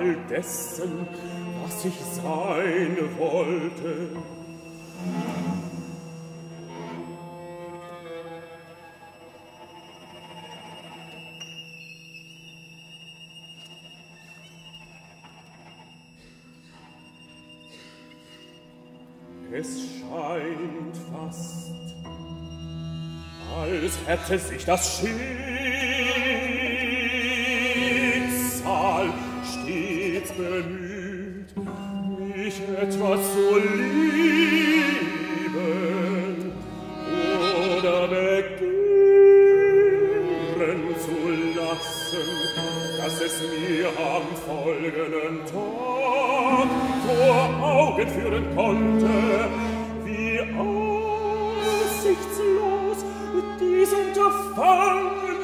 all dessen, was ich sein wollte. Es scheint fast, als hätte sich das Schiff bemüht, mich etwas zu lieben oder begehren zu lassen, dass es mir am folgenden Tag vor Augen führen konnte, wie aussichtslos dies Unterfangen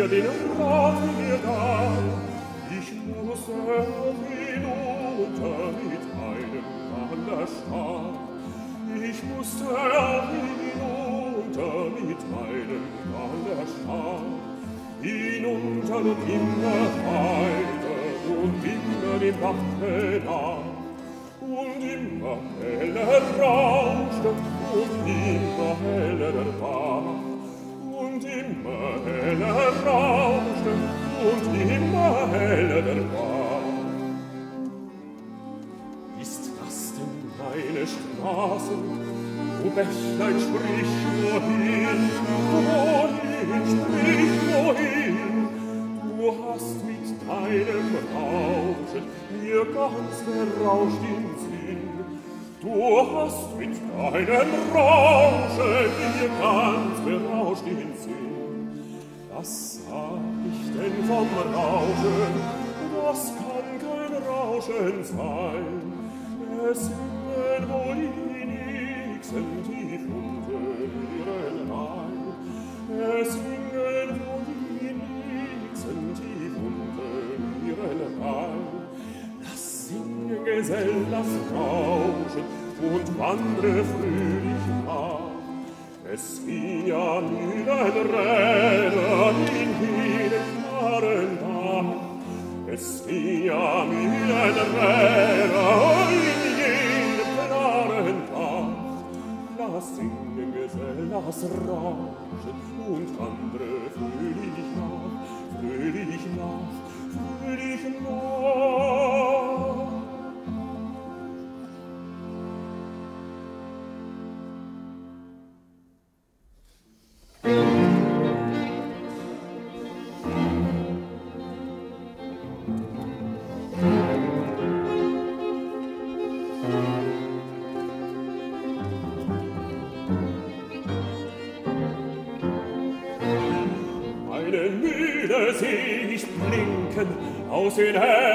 mir den Rat mir da. Ich muss hinunter mit einem Wanderstab. Ich musste hinunter mit einem Wanderstab. Hinunter und immer weiter und immer dem Wachte nach. und immer heller rauscht und immer heller war immer heller rauschte und immer heller der war. Ist das denn meine Straße, wo Bächlein sprich wohin, wohin sprich wohin? Du hast mit deinem Rauschen mir ganz verrauscht im Sinn, Du hast mit deinem Rauschen mir ganz berauscht den Sinn. Was sag ich denn vom Rauschen? Das kann kein Rauschen sein. Es singen wohl die Nixen tief unten ihren Rhein. Es singen wohl die Nixen tief unten ihren Rhein. Das Singen Gesell, das Rauschen und wandre fröhlich nach. Es fia müden Rennen in hienen klaren Dach. Es fia müden Rennen in jenen klaren Dach. Lass singen Gesell, lass rauschen und andere aus den Erlen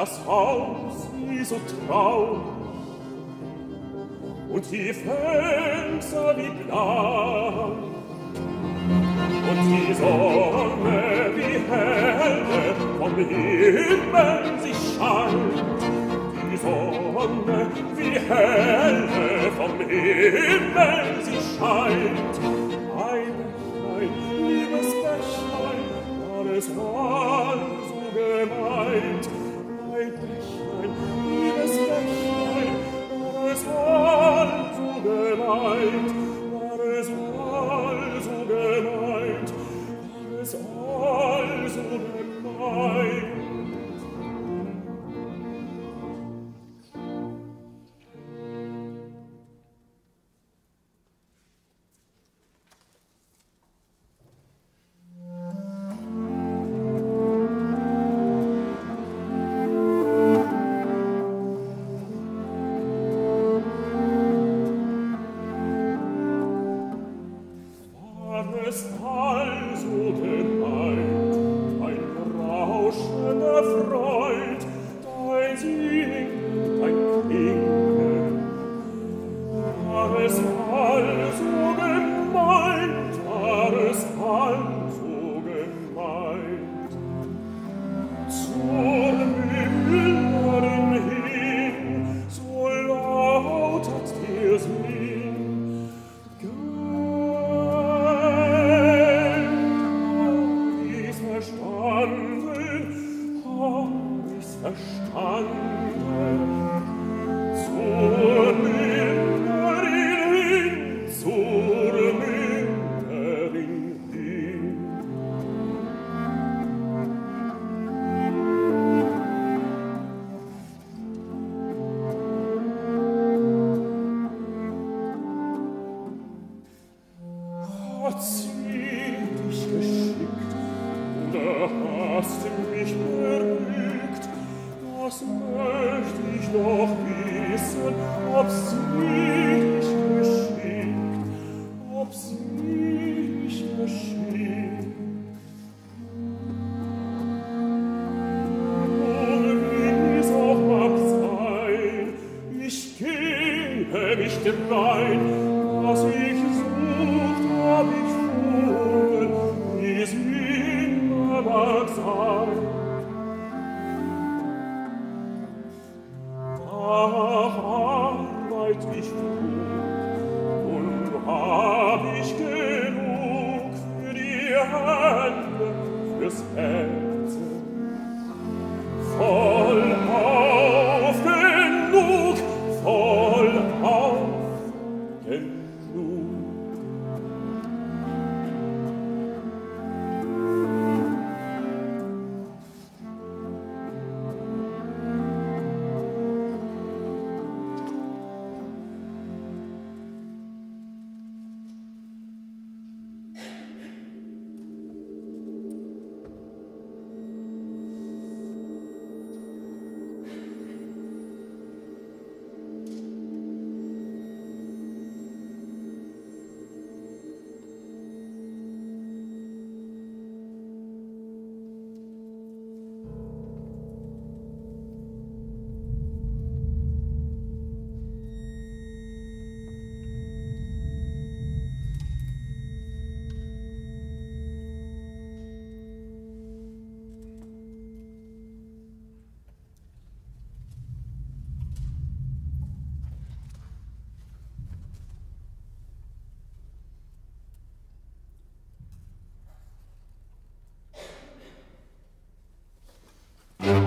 das Haus wie so traum und die Fenster wie blau. Und die Sonne wie helle vom Himmel sich scheint. Die Sonne wie helle vom Himmel sich scheint. Ein, ein liebes Bächlein alles war liebes Bächlein, es wohl zu Hätt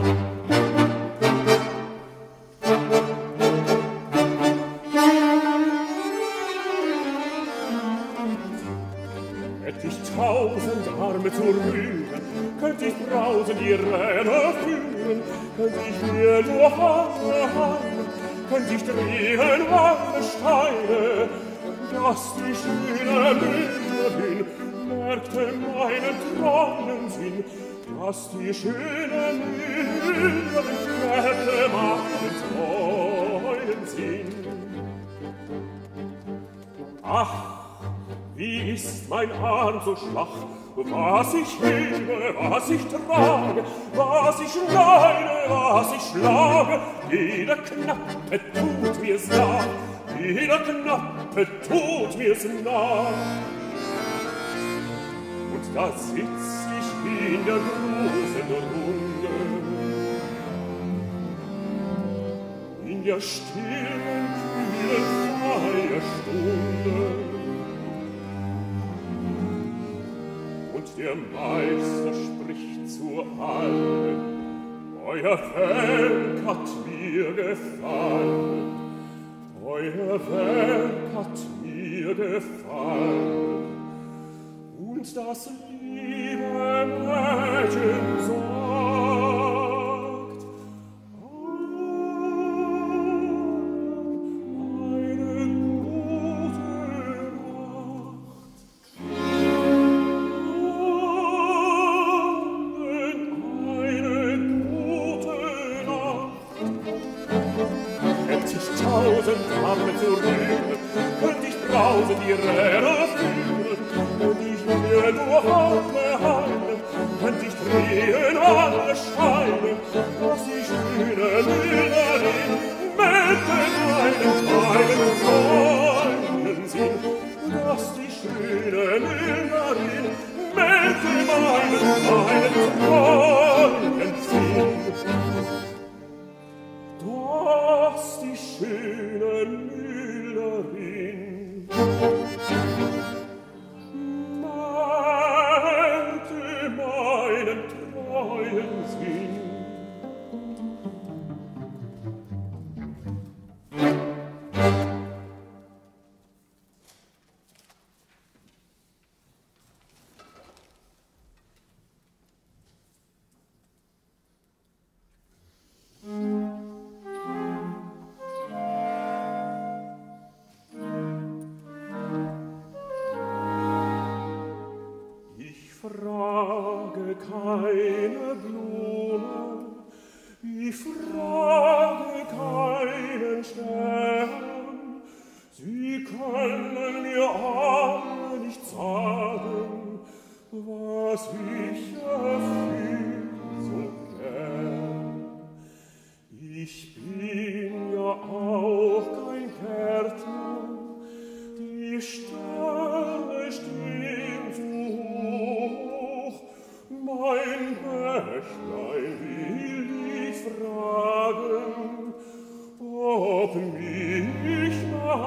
ich tausend Arme zu rühren, könnt ich brausend die Räder führen, könnt ich mir nur Haare haben, könnt ich drehen wahre Steine, dass ich wieder müde bin, merkte meine Träume, was die schönen in ihren Klettermachen treuen sind. Ach, wie ist mein Arm so schwach, was ich hebe, was ich trage, was ich leide, was ich schlage, jeder Knappe tut mir's nach, jeder Knappe tut mir's nach. Und da sitzt in der großen Runde. In der stillen und kühlen Feierstunde. Und der Meister spricht zu allen, Euer Werk hat mir gefallen, Euer Werk hat mir gefallen, und das Lied Imagine so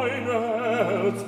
mein Herz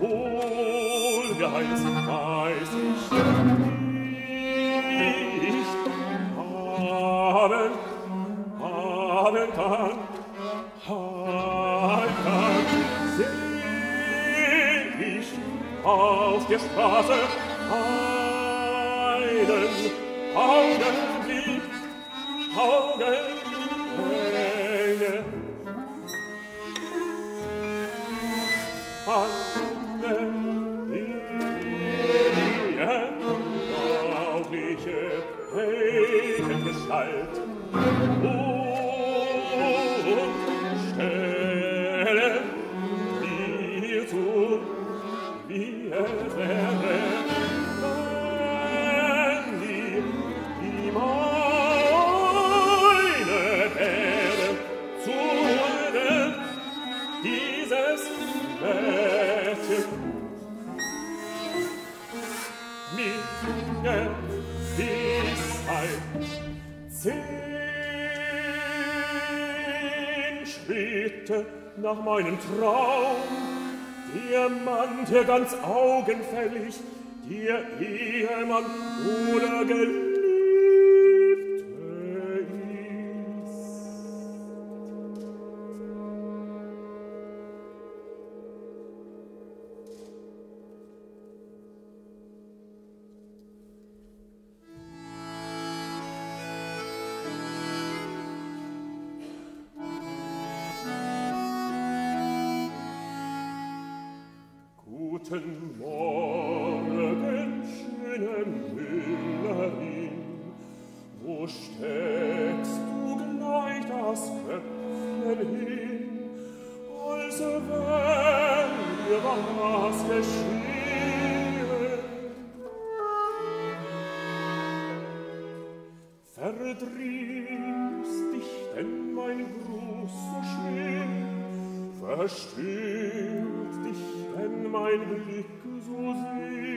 wohlgeheiß weiß ich nicht. Haben haben kann haben kann auf der Straße einen Augenblick Augenblick. nach meinem Traum. Der Mann, der ganz augenfällig, der Ehemann oder Geliebte, mein Blick so sehr.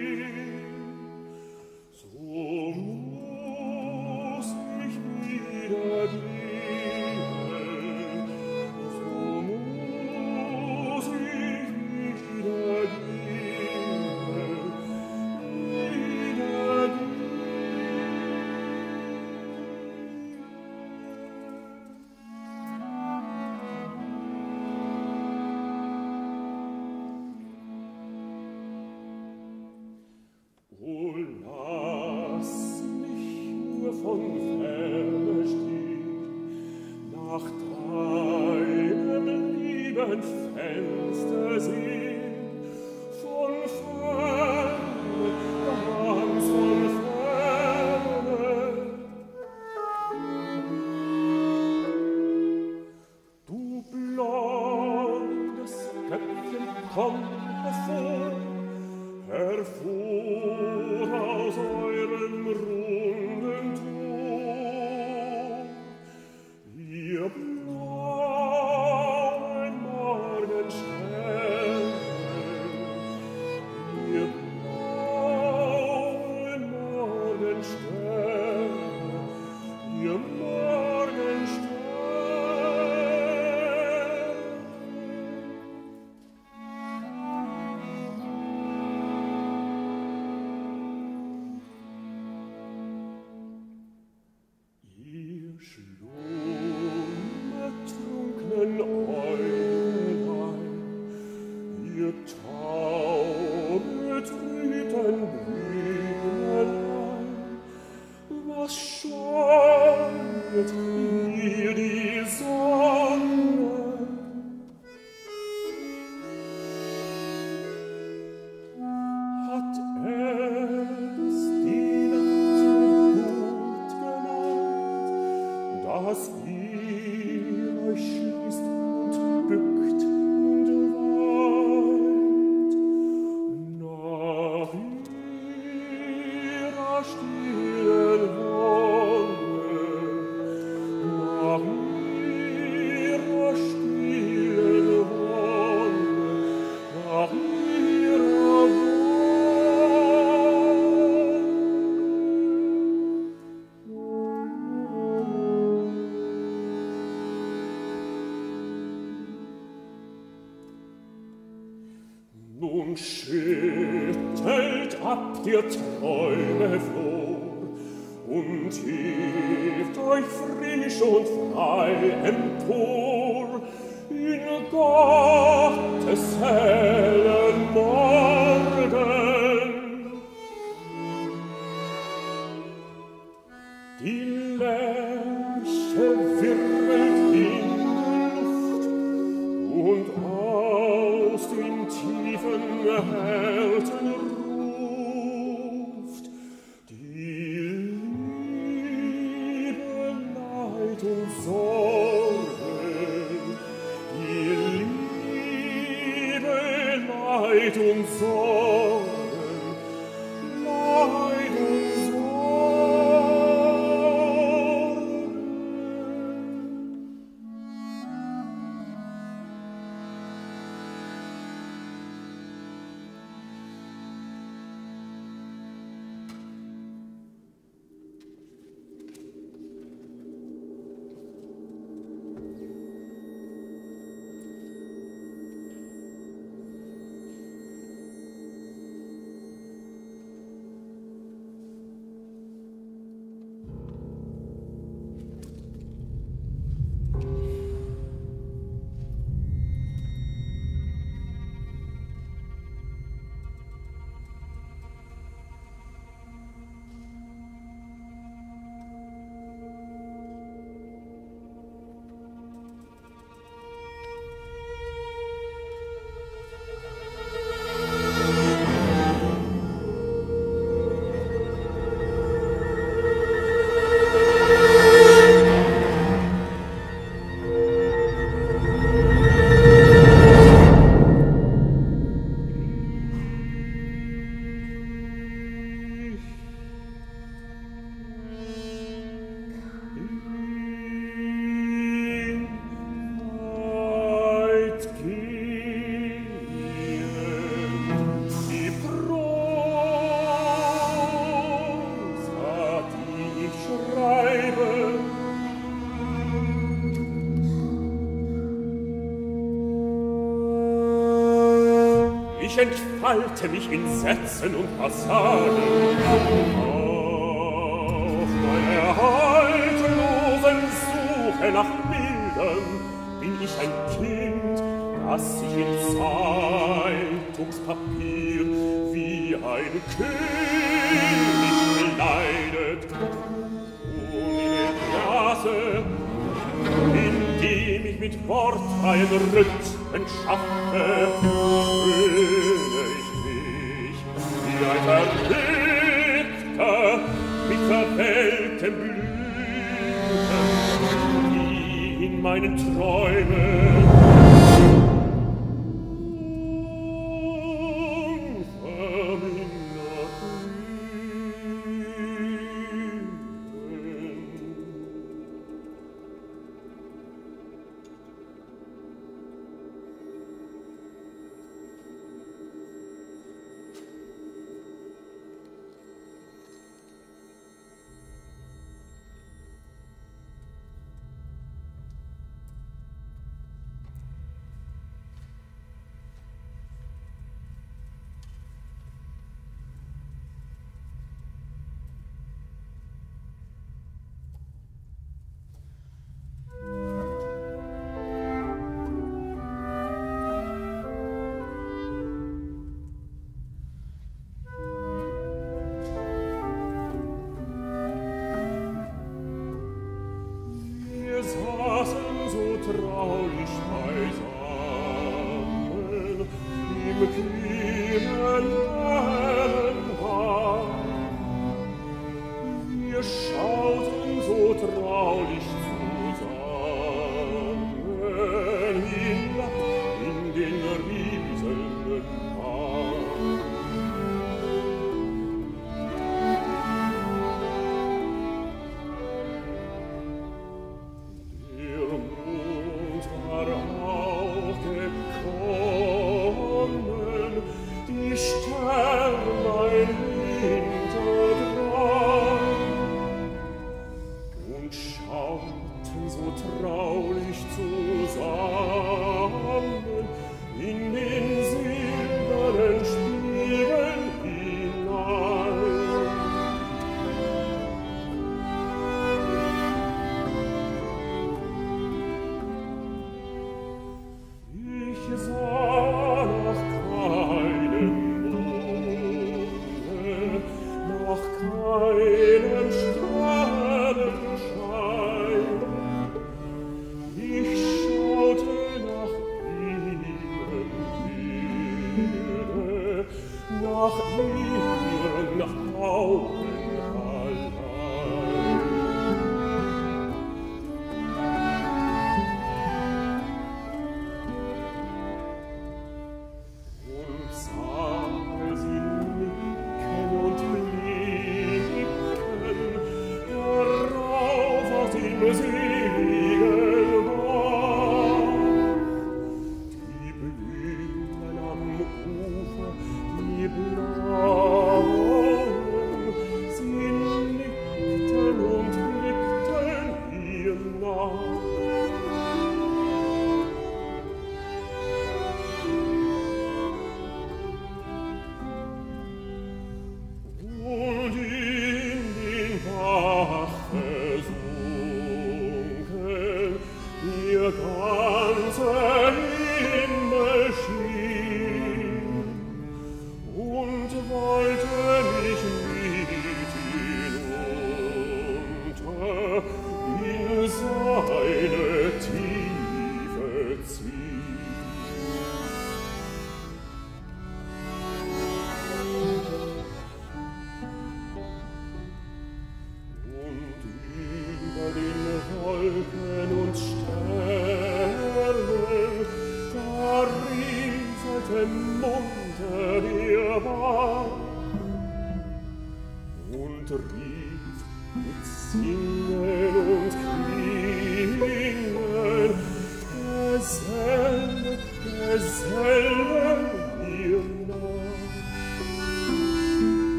erfüllte mich in Sätzen und Passagen. Auf meiner haltlosen Suche nach Bildern bin ich ein Kind, das sich in Zeitungspapier wie ein König kleidet. Und in der Klasse, indem ich mit wortfreien Rhythmen schaffe, meinen Träumen.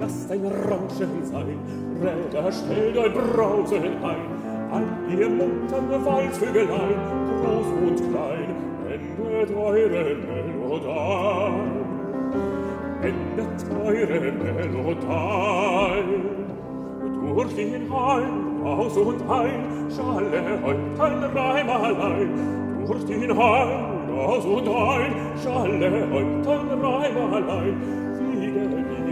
lasst ein Rauschen sein, Räder, stellt euch Brausen ein, all ihr muntern Waldvögelein, groß und klein, endet eure Melodie. Endet eure Melodie. Durch den Hall, aus und ein, schalle heut ein Reim allein, durch den Hall, aus und ein, schalle heut ein Reim allein,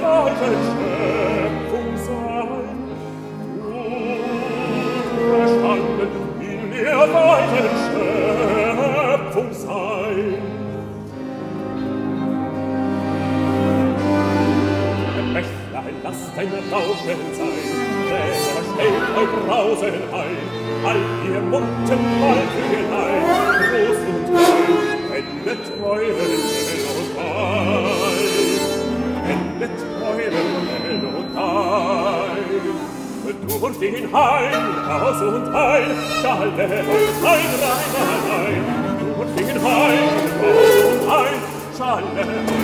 voce aus und Heil, schalte ein, rein, rein, und fingen heim, aus und Heil, schalte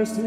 es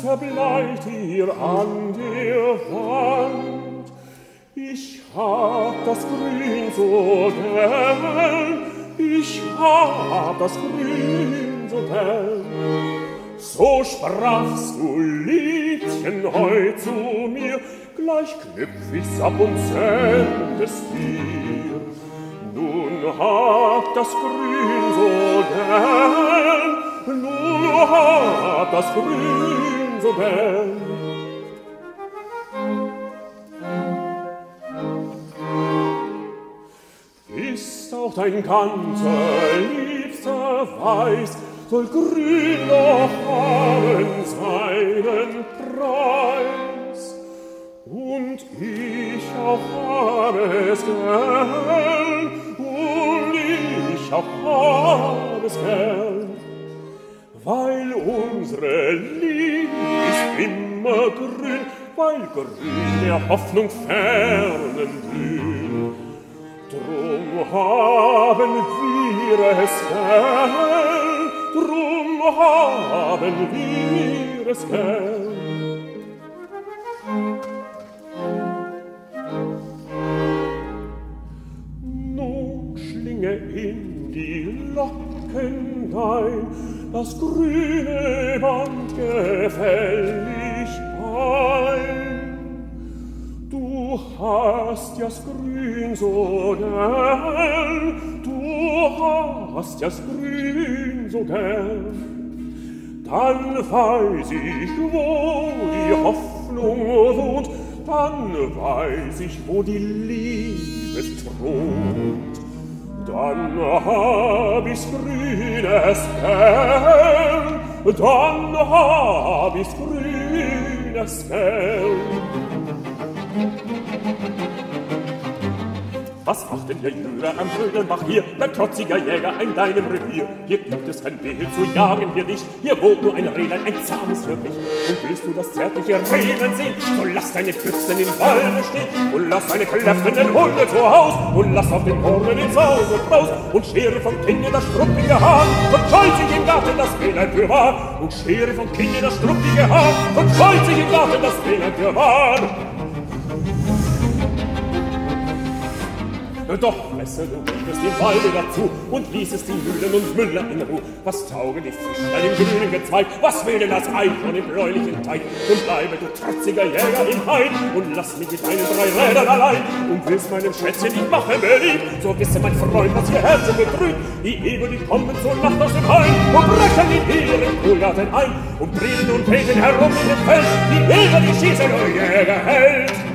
zerbleicht ihr an der Wand. Ich hab das Grün so gern, ich hab das Grün so gern. So sprachst du Liedchen heut zu mir, gleich knüpf ich's ab und send es dir. Nun hab das Grün so gern, nur hat das Grün so the. Ist auch dein ganzer liebster Weiß, soll grün noch haben seinen Preis. Und ich auch habe es gern, und ich auch habe es gern, weil unsere Liebe immer grün, weil grün der Hoffnung fernen blühen. Drum haben wir es gern, drum haben wir es gern. das grüne Band gefällig ein. Du hast ja's grün so gern, du hast ja's grün so gern. Dann weiß ich, wo die Hoffnung wohnt, dann weiß ich, wo die Liebe thront. Dann hab ich's grünes Fell, dann hab ich's grünes Fell. Was macht denn der Jünger am Rödelbach hier? Bleib trotziger Jäger in deinem Revier. Hier gibt es kein Wild zu jagen, hier nicht. Hier wohnt nur ein Rehlein, ein zahmes für mich. Und willst du das zärtliche Rehlein sehen? So lass deine Füchsen im Walde stehen. Und lass deine kläffenden Hunde zu Haus. Und lass auf den Hornen ins Haus und raus. Und schere vom Kinde das struppige Haar. Und scheut sich im Garten das Rehlein für wahr. Und schere vom Kinde das struppige Haar. Und scheut sich im Garten das Rehlein für wahr. Doch messe du bringtest die Walde dazu und ließest die Mühlen und Müller in Ruhe. Was taugen die Fische an dem grünen Gezweig? Was will denn das Ei von dem bläulichen Teig? Und bleibe, du trotziger Jäger, im Hain und lass mich mit deinen drei Rädern allein. Und willst meinem Schätzchen nicht machen beliebt, so wisse, mein Freund, was ihr Herz betrübt. Die Ebel, die kommen zur Nacht aus dem Hain und brechen in ihren Kuhgarten ein und brillen und treten herum in dem Feld. Die Ebel, die schießen, euer Jäger hält.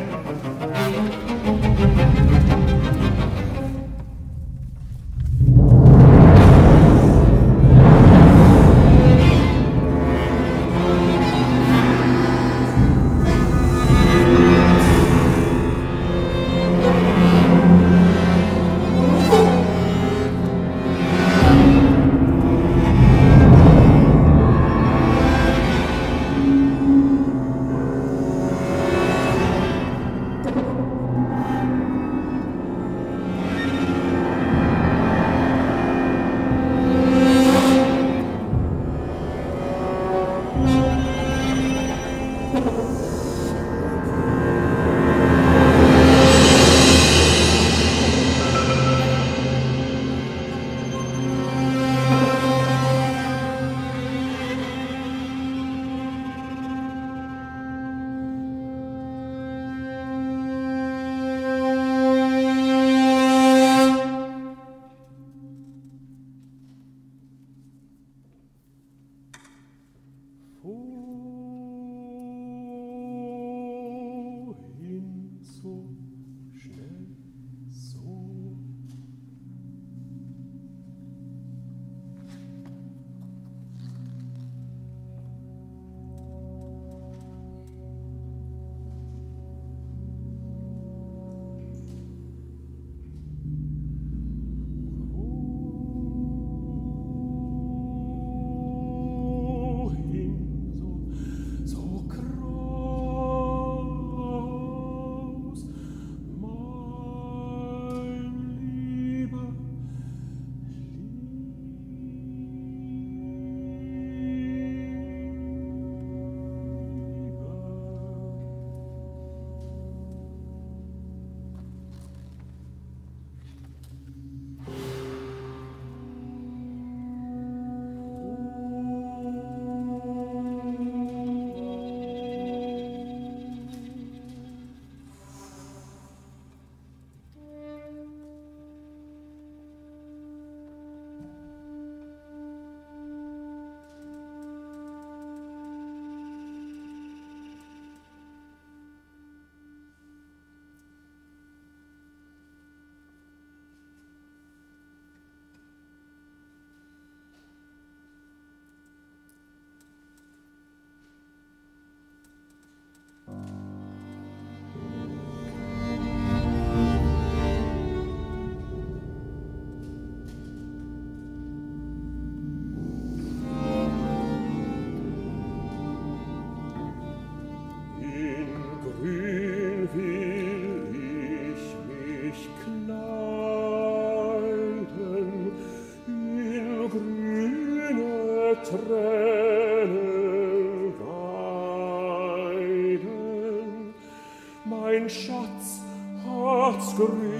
скрыть.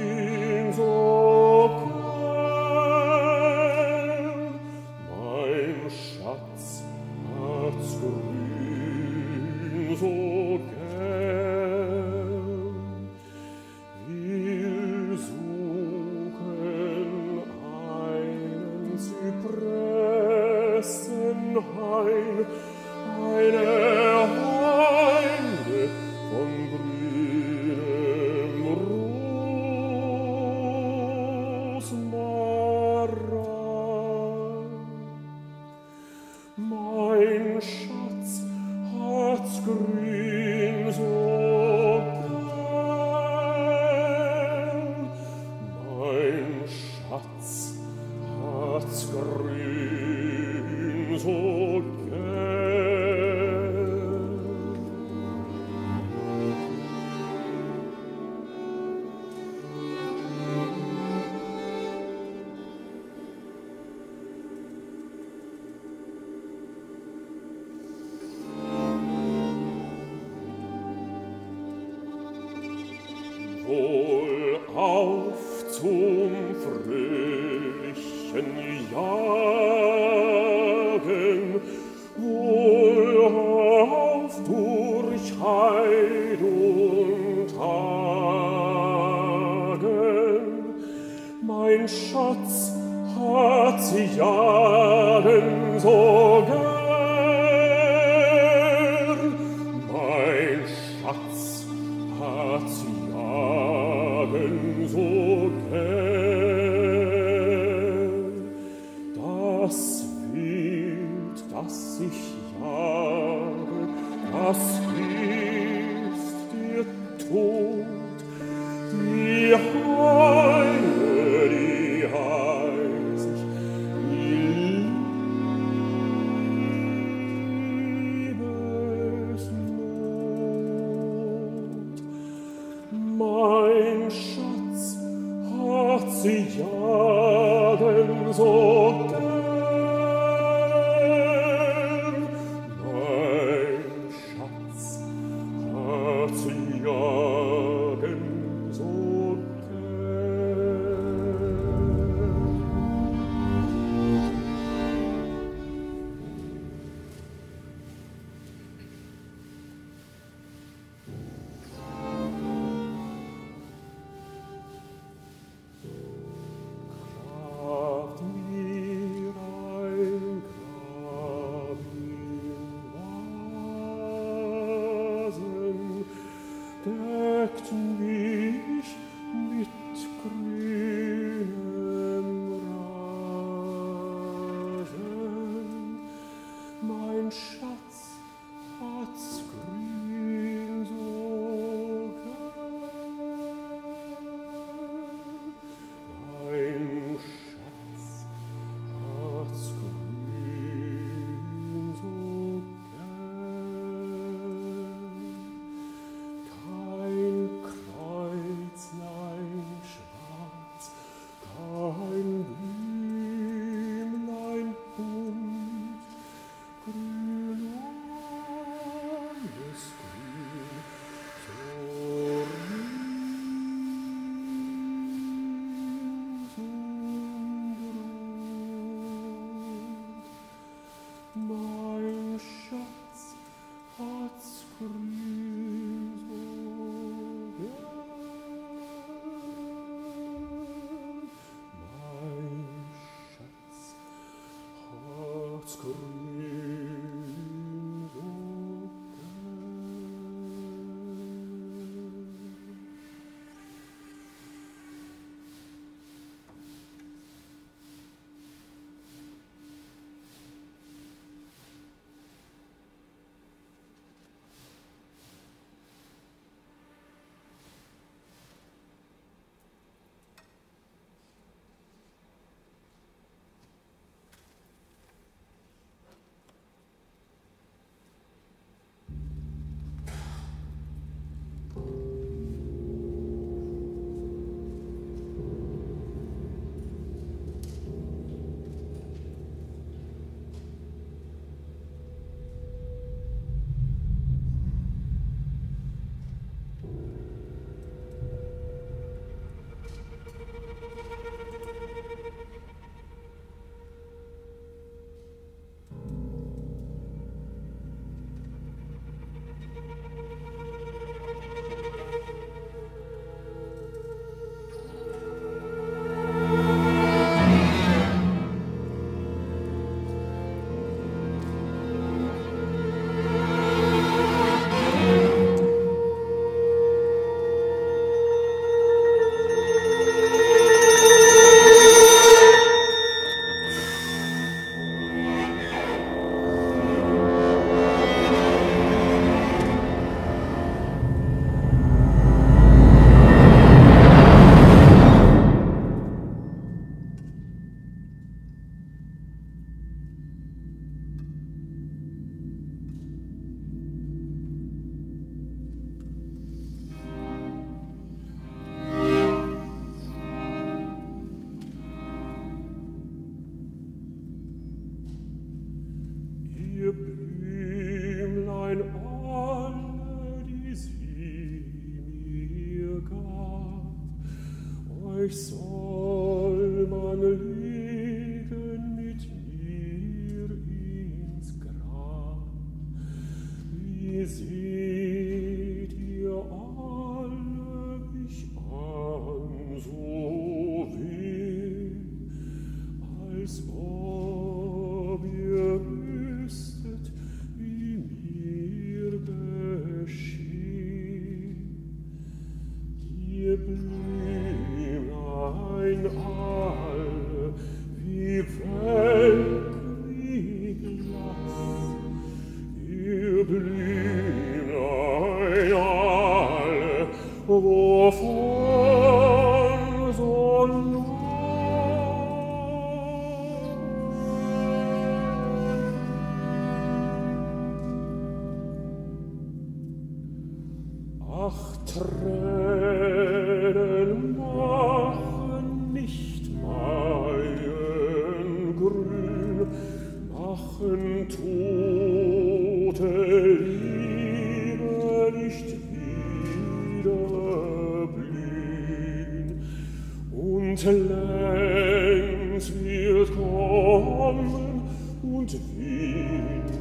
wird kommen und Winter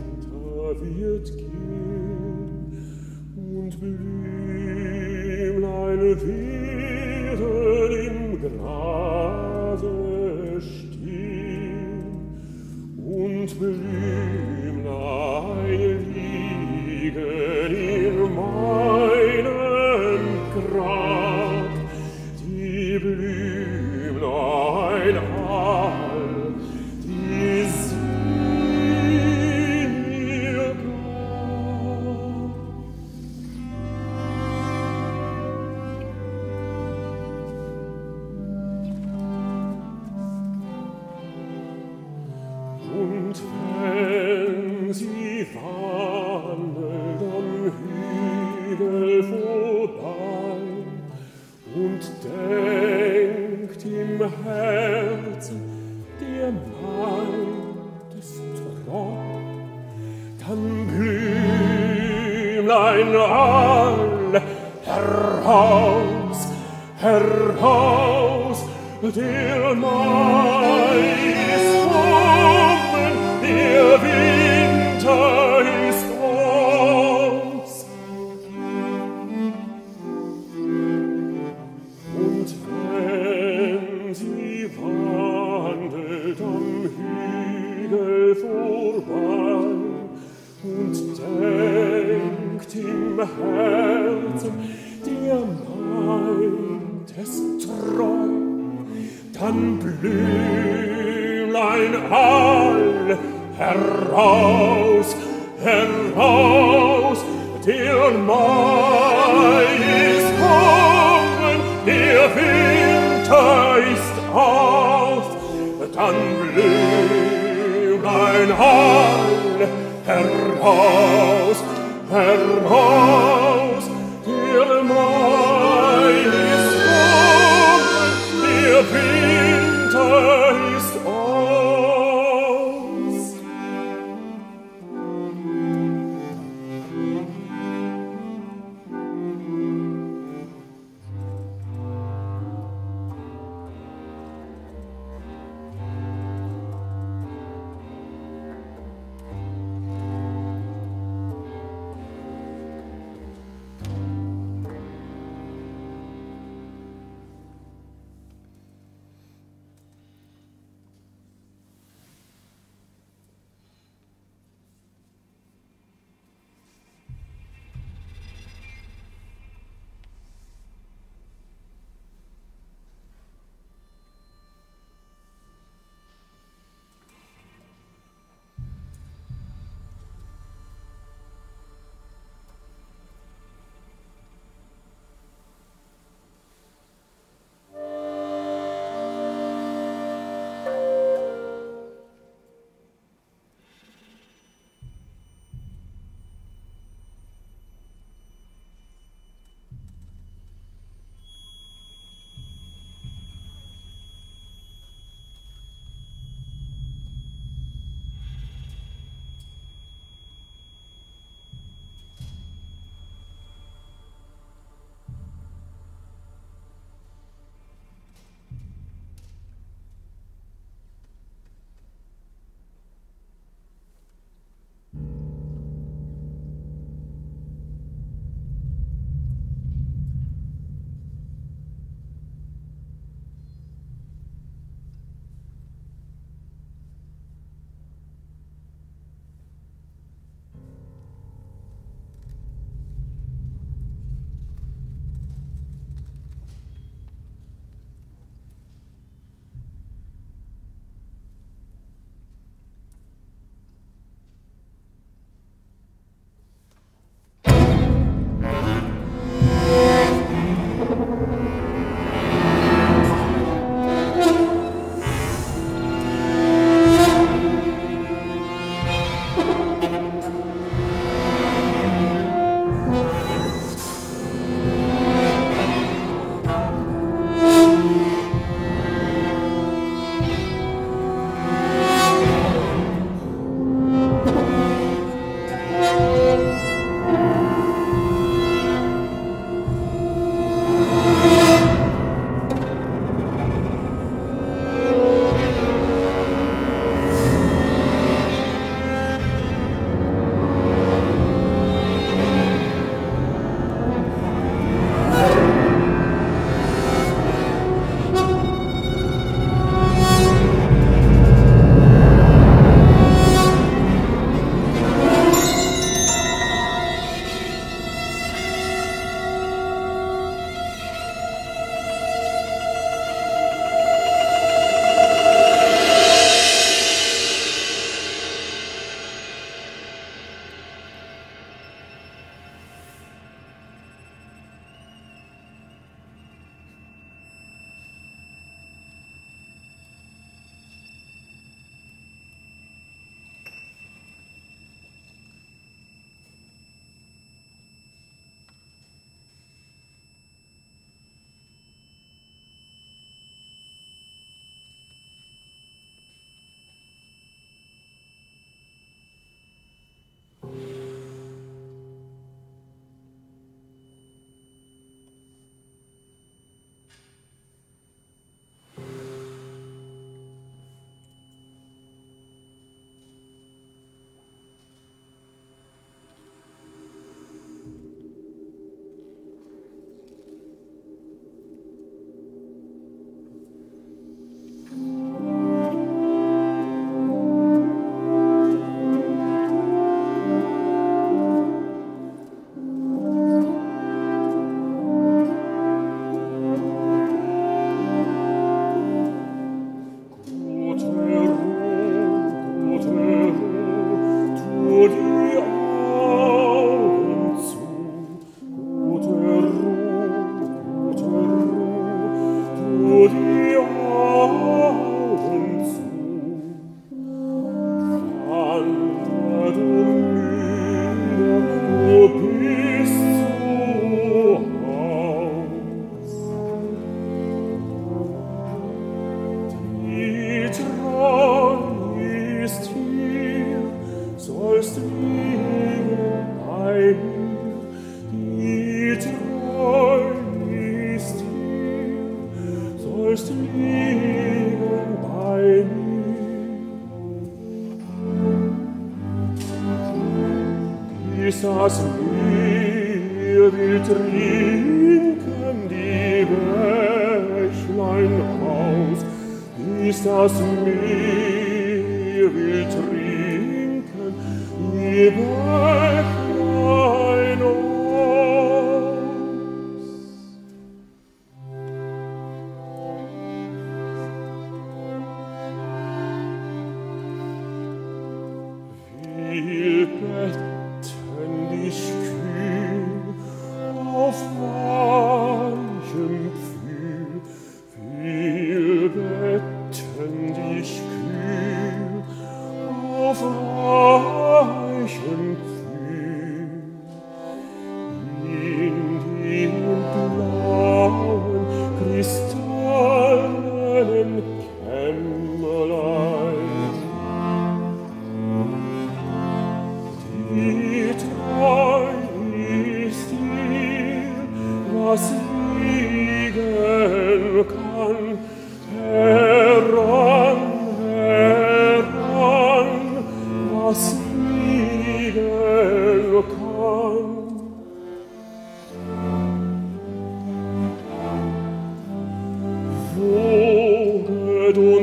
wird gehen. Und Blümlein wird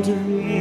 golden